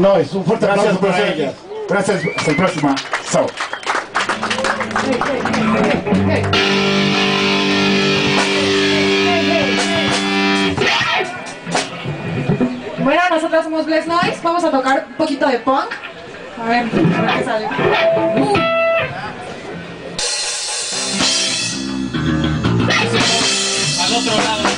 Noise. Un fuerte Gracias aplauso para por ella. Gracias. Hasta la próxima. Chao. Bueno, nosotros somos Bless Noise. Vamos a tocar un poquito de punk. A ver, a ver qué sale. Uh. Al otro lado.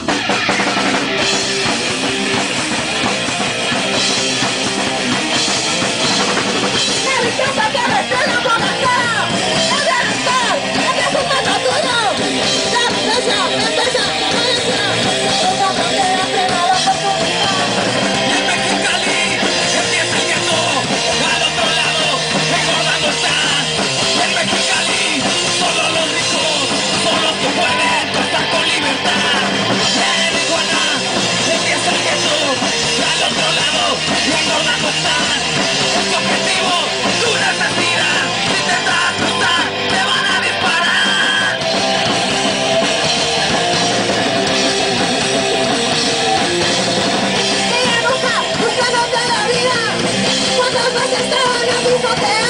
Mas esta hora do papel